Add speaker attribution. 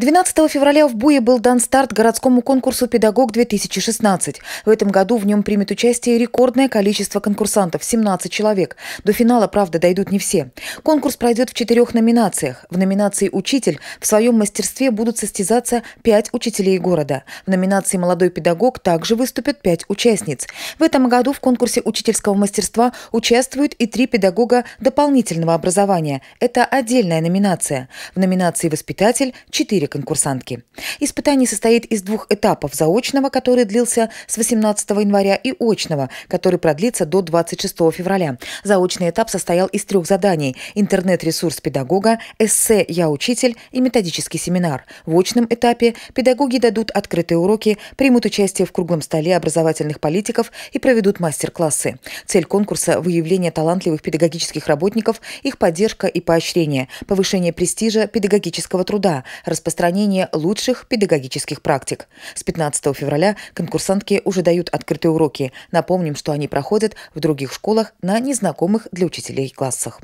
Speaker 1: 12 февраля в Буе был дан старт городскому конкурсу «Педагог-2016». В этом году в нем примет участие рекордное количество конкурсантов – 17 человек. До финала, правда, дойдут не все. Конкурс пройдет в четырех номинациях. В номинации «Учитель» в своем мастерстве будут состязаться пять учителей города. В номинации «Молодой педагог» также выступят пять участниц. В этом году в конкурсе учительского мастерства участвуют и три педагога дополнительного образования. Это отдельная номинация. В номинации «Воспитатель» – четыре конкурсантки. Испытание состоит из двух этапов – заочного, который длился с 18 января, и очного, который продлится до 26 февраля. Заочный этап состоял из трех заданий – интернет-ресурс педагога, эссе «Я учитель» и методический семинар. В очном этапе педагоги дадут открытые уроки, примут участие в круглом столе образовательных политиков и проведут мастер-классы. Цель конкурса – выявление талантливых педагогических работников, их поддержка и поощрение, повышение престижа педагогического труда, распространение распространение лучших педагогических практик. С 15 февраля конкурсантки уже дают открытые уроки. Напомним, что они проходят в других школах на незнакомых для учителей классах.